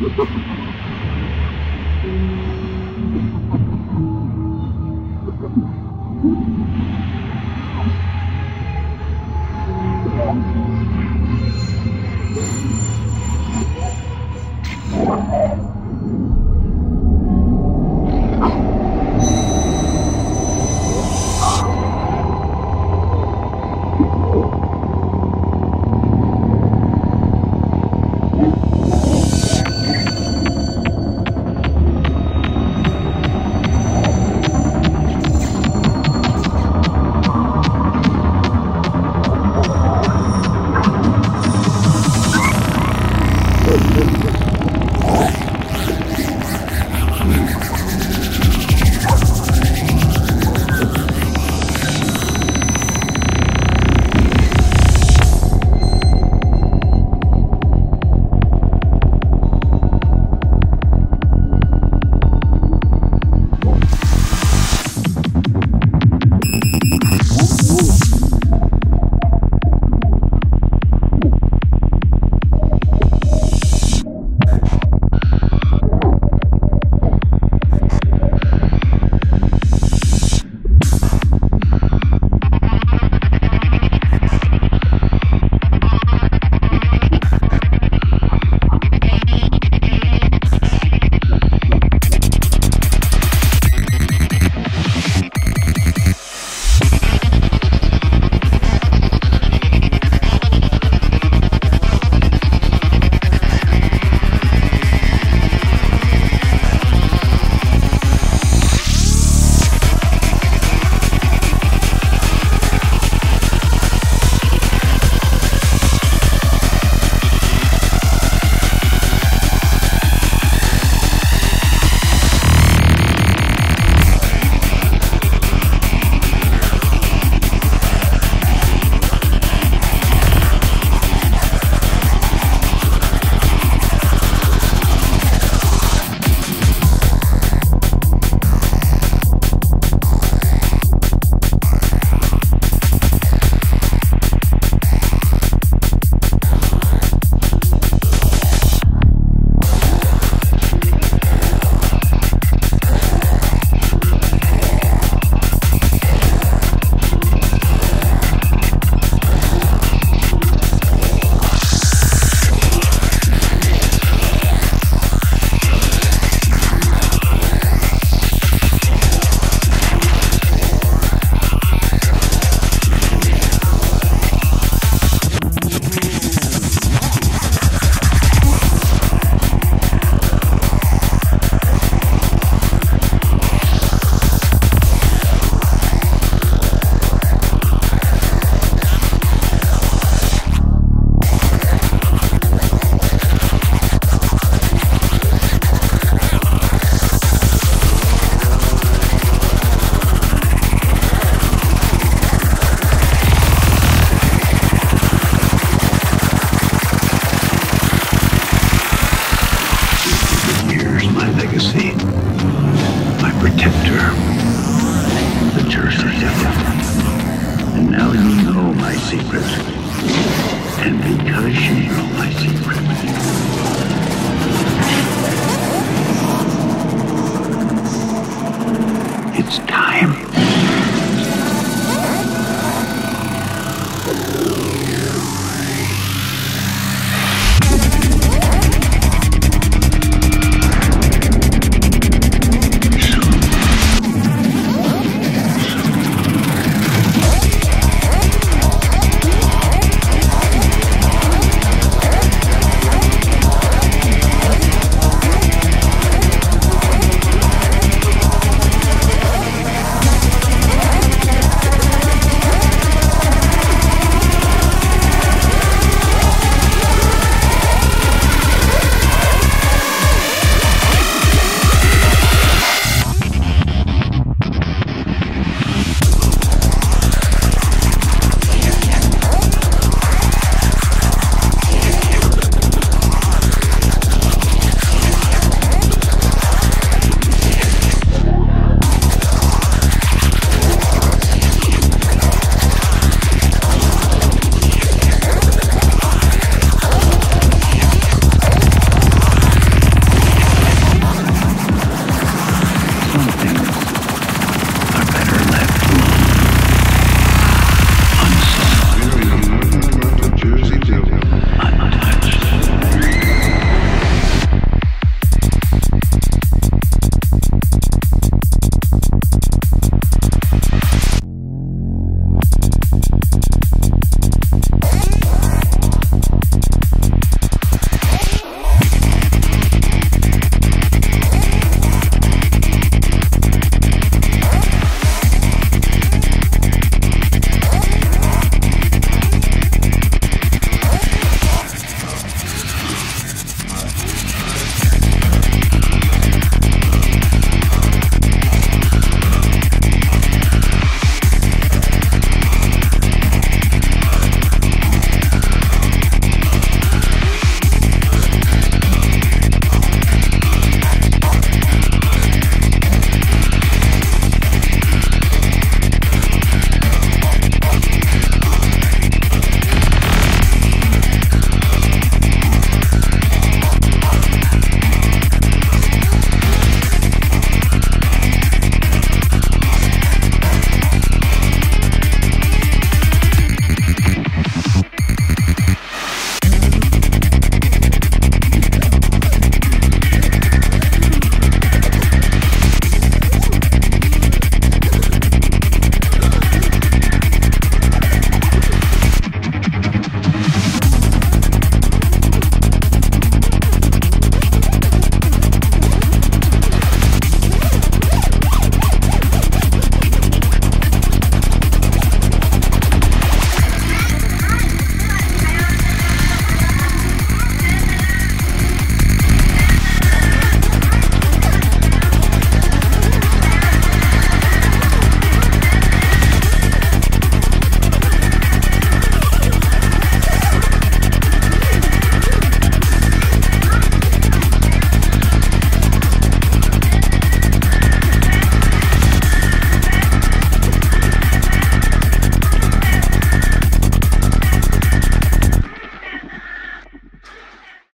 Thank you. secret. And because you know my secret,